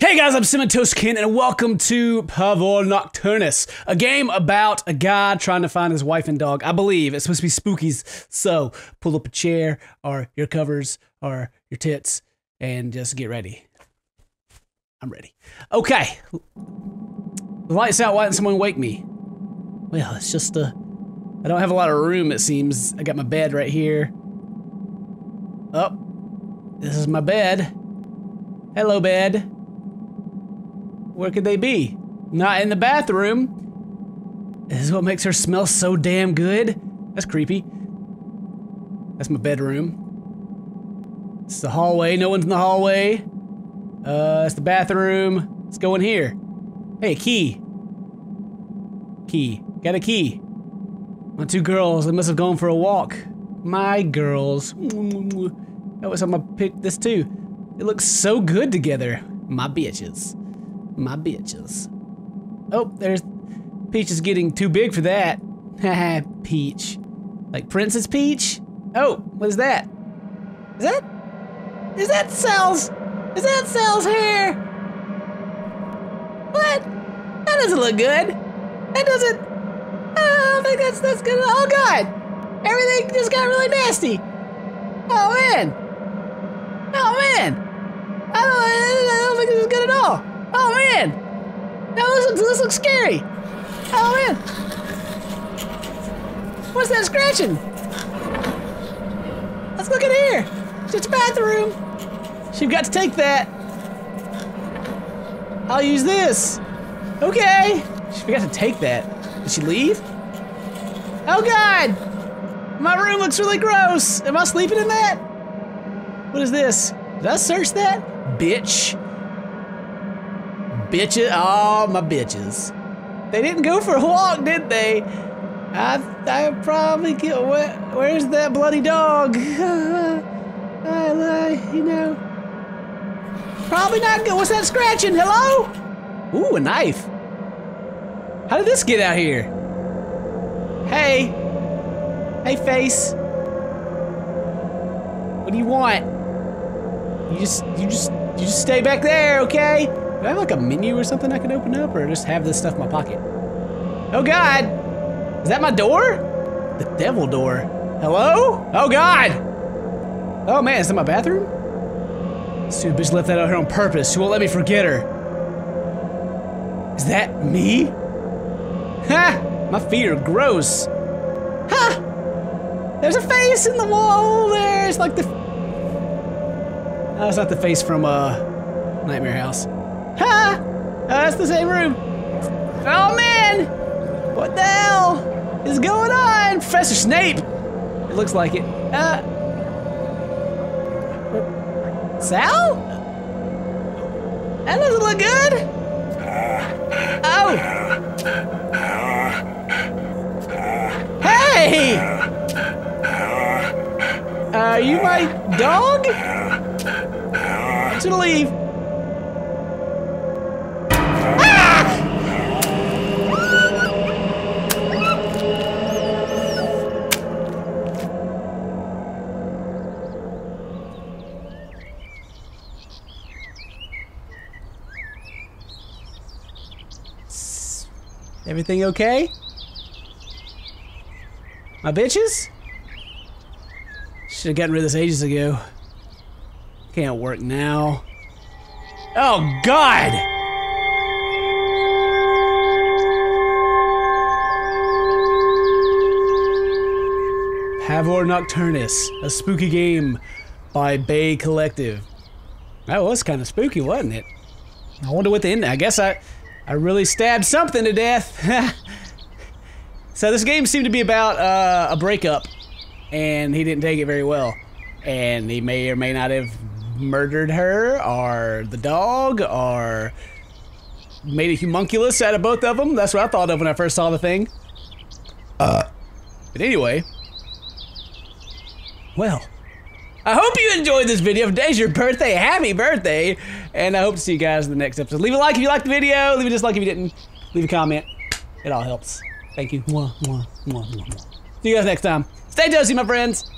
Hey guys, I'm Cinnamon Toast Ken, and welcome to Pavor Nocturnus, a game about a guy trying to find his wife and dog. I believe it's supposed to be spookies, so pull up a chair, or your covers, or your tits, and just get ready. I'm ready. Okay. The light's out, why didn't someone wake me? Well, it's just uh, I don't have a lot of room, it seems. I got my bed right here. Oh, this is my bed. Hello, bed. Where could they be? Not in the bathroom. This is what makes her smell so damn good. That's creepy. That's my bedroom. It's the hallway. No one's in the hallway. Uh, it's the bathroom. Let's go in here. Hey, key. Key. Got a key. My two girls, they must have gone for a walk. My girls. That was my pick this too. It looks so good together. My bitches my bitches. Oh, there's Peach is getting too big for that. Haha, Peach. Like Princess Peach? Oh, what is that? Is that? Is that Sal's? Is that Sal's hair? What? That doesn't look good. That doesn't. I don't think that's that's good. Oh God! Everything just got really nasty. Oh man. Oh man. I don't, I don't think this is good at all. Oh man! Now this looks, this looks scary! Oh man! What's that scratching? Let's look in here! It's a bathroom! She got to take that! I'll use this! Okay! She forgot to take that. Did she leave? Oh god! My room looks really gross! Am I sleeping in that? What is this? Did I search that? Bitch bitches. Oh, my bitches. They didn't go for a walk, did they? I, I probably get. Where, where's that bloody dog? I, I, you know. Probably not good. What's that scratching? Hello? Ooh, a knife. How did this get out here? Hey. Hey, face. What do you want? You just, you just, you just stay back there, okay? Do I have like a menu or something I can open up or just have this stuff in my pocket? Oh God! Is that my door? The devil door. Hello? Oh God! Oh man, is that my bathroom? Stupid bitch left that out here on purpose. She won't let me forget her. Is that me? Ha! My feet are gross. Ha! There's a face in the wall there. It's like the. Oh, not the face from uh, Nightmare House. Ha! Oh, that's the same room. Oh man! What the hell is going on? Professor Snape! It looks like it. Uh. Sal? That doesn't look good. Oh! Hey! Are you my dog? Gonna leave. Everything okay? My bitches? Should have gotten rid of this ages ago. Can't work now. Oh, God! Pavor Nocturnus, a spooky game by Bay Collective. That was kind of spooky, wasn't it? I wonder what the end. I guess I I really stabbed something to death. so this game seemed to be about uh, a breakup, and he didn't take it very well. And he may or may not have murdered her, or the dog, or made a homunculus out of both of them. That's what I thought of when I first saw the thing. Uh. But anyway, well, I hope you enjoyed this video. If today's your birthday, happy birthday. And I hope to see you guys in the next episode. Leave a like if you liked the video. Leave a dislike if you didn't. Leave a comment. It all helps. Thank you. Mwah, mwah, mwah, mwah. See you guys next time. Stay toasty, my friends.